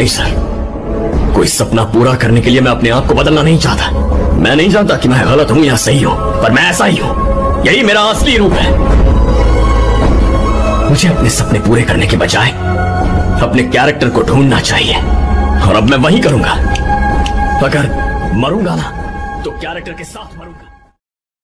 नहीं, सर। कोई सपना पूरा करने के लिए मैं अपने आप को बदलना नहीं चाहता। मैं नहीं जानता कि मैं गलत हूँ या सही हूँ, पर मैं ऐसा ही हूँ। यही मेरा असली रूप है। मुझे अपने सपने पूरे करने के बजाय अपने कैरेक्टर को ढूंढना चाहिए, और अब मैं वही करूँगा। अगर मरूँगा ना तो कैरेक्टर के साथ मरूँगा।